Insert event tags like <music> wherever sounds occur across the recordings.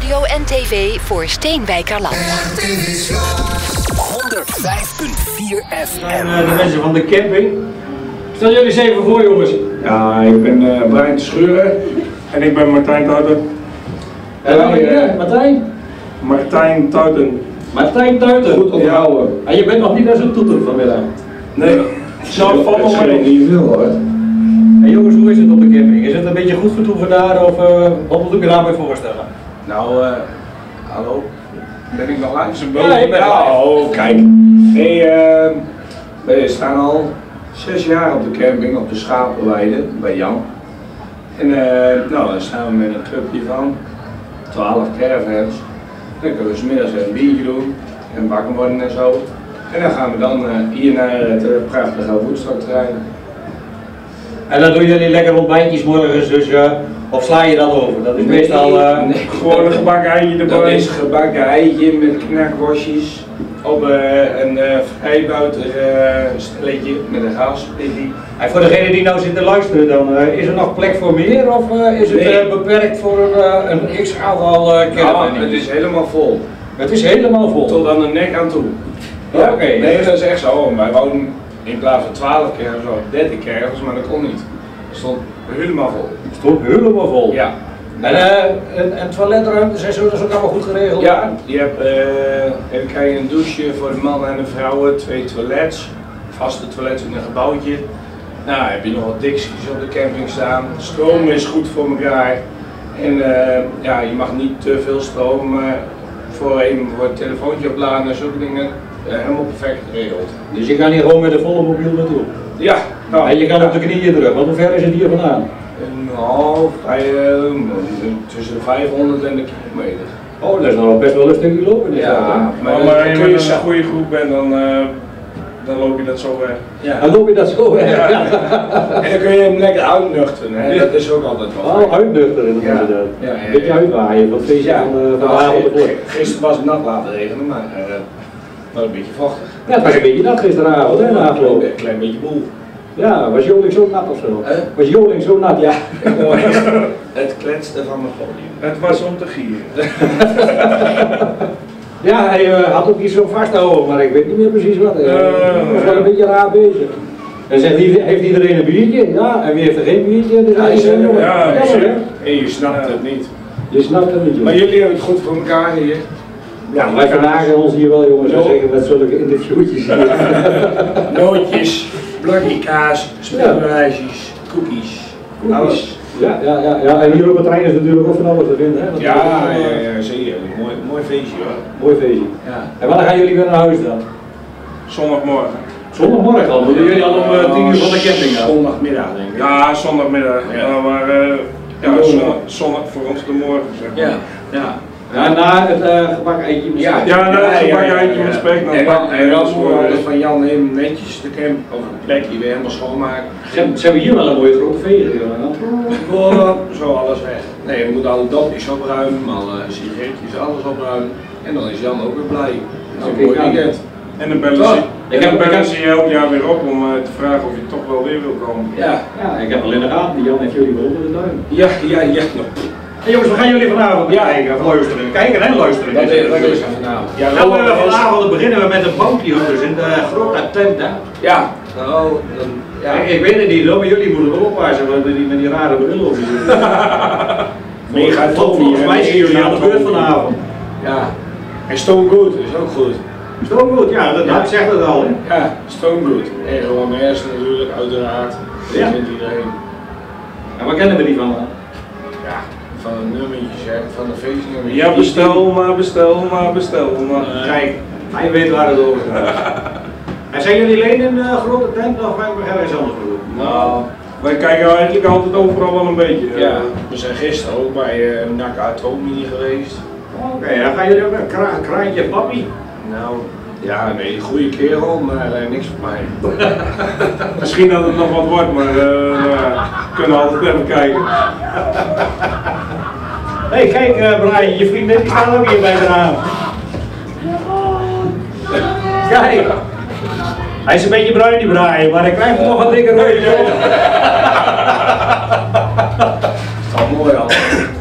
radio en tv voor Steenwijkerland. 105.4 FM. En, de mensen van de camping. Stel jullie eens even voor, jongens. Ja, ik ben eh Brian Scheuren en ik ben Martijn Tuiten. En eh, Martijn. Martijn Tuiten. Martijn Tuiten. Goed onthouden. En je bent nog niet naar zo'n toeter vanmiddag. Nee, nou scheelt mee. niet veel hoor. En jongens, hoe is het op de camping? Is het een beetje goed vertoeven daar of eh, wat moet ik me daarbij voorstellen? Nou, eh, hallo. Ben ik nog? Ja, je bent Ja, oh, kijk. Nee, eh, we staan al zes jaar op de camping op de Schapenweide bij Jan. En eh, nou, dan staan we met een clubje van 12 caravans. Dan kunnen we 's middags een biertje doen en bakken worden en zo. En dan gaan we dan eh, hier naar het eh, prachtige Woensdagterrein. En dan doen jullie lekker ontbijtjes morgens, dus eh, of sla je dat over? Dat is meestal. eh, Nee. <laughs> Gewoon een gebakken eitje Dat erbij. is gebakken eitje met knakworstjes op eh, een uh, vrijbuiter eh, stelletje met een gaspillie. En voor degene die nou zit te luisteren, dan eh, is er nog plek voor meer of eh, is het Nee. eh, beperkt voor een, eh, een x aantal uh, Ja, het is helemaal vol. Het is helemaal vol. Tot aan de nek aan toe. Ja, oké. Nee, dat is echt zo. Wij wonen in plaats van 12 keer of zo, 13 keer, maar dat kon niet. Het stond helemaal vol. Het stond helemaal vol. Ja. En, eh, en, en toiletruimtes en zo, dat is ook allemaal goed geregeld? Ja, je hebt eh, even kijken, een douche voor de mannen en de vrouwen, twee toilets, vaste toilets in een gebouwtje. Nou, heb je nog wat dikjes op de camping staan. Stroom is goed voor elkaar. En eh, ja, je mag niet te veel stroom voor even voor het telefoontje opladen en zulke dingen. Eh, helemaal perfect geregeld. Dus je kan hier gewoon met een volle mobiel naartoe. Ja, nou, En je kan op de knieën terug, want hoe ver is het hier vandaan? Een half, vrij, eh, tussen de 500 en de kilometer. Oh, dat is nog best wel een stukje lopen. Dus Ja, dat? Maar, als je je met een zo- goede groep bent, dan, eh, dan loop je dat zo weg. Ja. Dan loop je dat zo weg. Ja. Ja. En dan kun je hem lekker uitnuchteren, hè? dat is ook altijd wel Oh, uitnuchteren Ja. inderdaad. Ja, ja, ja. Een beetje uitwaaien van het feestje Ja, van, de van de nou, avond ervoor. g- gisteren was het nat laten regenen, maar eh wel een beetje vochtig. Ja, het was een beetje nat gisteravond, hè, na afloop. Een klein beetje boel. Ja, was Joling zo nat of zo? Hè? Was Joling zo nat, ja. <laughs> het kletste van mijn podium. Het was om te gieren. <laughs> Ja, hij eh, had ook iets zo vasthouden, maar ik weet niet meer precies wat. Hij Eh, was wel een beetje raar bezig. En zegt, heeft iedereen een biertje? Ja, en wie heeft er geen biertje? Dus hij is Ja, ja, hè? En je snapt Ja. het niet. Je snapt het niet, Maar jongen. jullie hebben het goed voor elkaar hier. Ja, wij verhagen ons hier wel, jongens, Jo. zeker met zulke interviewtjes. hier. <laughs> Nootjes, blokje kaas, speelreisjes, cookies. Alles. Ja, ja, ja, ja, en hier op het terrein is natuurlijk ook van alles te vinden. Hè? Ja, ja, eh, ja, zeker. Mooi, mooi feestje hoor. Mooi feestje. Ja. En wanneer gaan jullie weer naar huis dan? Zondagmorgen. Zondagmorgen al, moeten jullie al om eh, 10 uur van de camping gaan? Zondagmiddag denk ik. Ja, zondagmiddag. Ja. Ja. maar eh, ja, zondag, zondag voor ons de morgen. Zeg maar. Ja, ja. Ja, na het uh, gebakken eitje met Ja, spek. Ja, nou, dat gebakken eitje met spek, dan En dan, je en dan het moeten we voor- van Jan helemaal netjes de camp of het plekje weer helemaal schoonmaken. Ze, hebben- ze hebben hier wel een mooie grote veger. Gewoon zo alles weg. Nee, we moeten alle dopjes opruimen, alle sigaretjes, alles opruimen. En dan is Jan ook weer blij. Dat is een mooi weekend. En dan bellen ze, Ik en heb- bellen ze je elk jaar weer op om eh, te vragen of je toch wel weer wil komen. Ja, Ja, ik heb al in de gaten, Jan heeft jullie wel onder de duim. ja, ja, ja. Hey jongens, we gaan jullie vanavond Ja. kijken, of luisteren. Kijken en luisteren. Dat is, dat is vanavond. Ja, Nou, we vanavond beginnen we met een bootje, dus in de grote tent. Hè? Ja, nou, dan, ja. Ik, ik weet het niet, hoor, maar jullie moeten wel oppassen met die, met die rare bril op. <laughs> Mega Tommy, Volgens mij zijn jullie aan de beurt vanavond. Ja. En Stone Good is ook goed. Stoomgoed, ja, dat, Ja. dat zegt het al. Ja, Stone Good. En gewoon Mers natuurlijk, uiteraard. Dat Ja. kent iedereen. En waar kennen we die van? Ja, van de nummertjes, hè, van de feestnummertjes. Ja, bestel maar, bestel maar, bestel maar. Kijk, hij weet waar het over gaat. <laughs> En zijn jullie alleen in de grote tent of hebben we ergens anders voor? Nou, Wij kijken eigenlijk altijd overal wel een beetje. eh. ja, we zijn gisteren ook bij uh, NAC Atoomie geweest. Oké, dan gaan jullie ook een kra kraantje papi. Nou, ja, nee, goede kerel, maar eh, niks voor mij. <laughs> Misschien dat het nog wat wordt, maar eh, we kunnen altijd even kijken. <laughs> Hé, hey, kijk uh, Brian, je vrienden die staan ook hier bij de raam. Kijk. Hij is een beetje bruin die Brian, maar hij krijgt nog een dikke rode. Het zal mooi mooi al.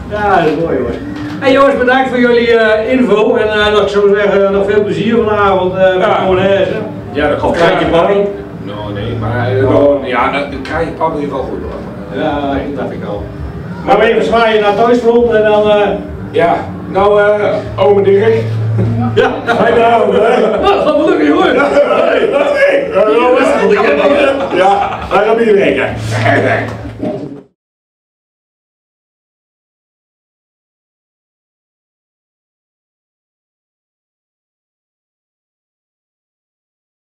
Ja, dat is mooi jongens. Hey jongens, bedankt voor jullie eh, info en eh, nog, ik zou zeggen, nog veel plezier vanavond uh, met Ja. Ja, dat Of krijg je papi? Nou, nee, maar ja, dan krijg je pap in ieder geval goed hoor. Ja, dat dacht ik al. Maar we even zwaaien naar thuisfront en dan... eh Ja, nou, eh, ome Dirk. ja, avond, hè? Nou, gaat wel lukken jongen. Ja, wij gaan hier werken.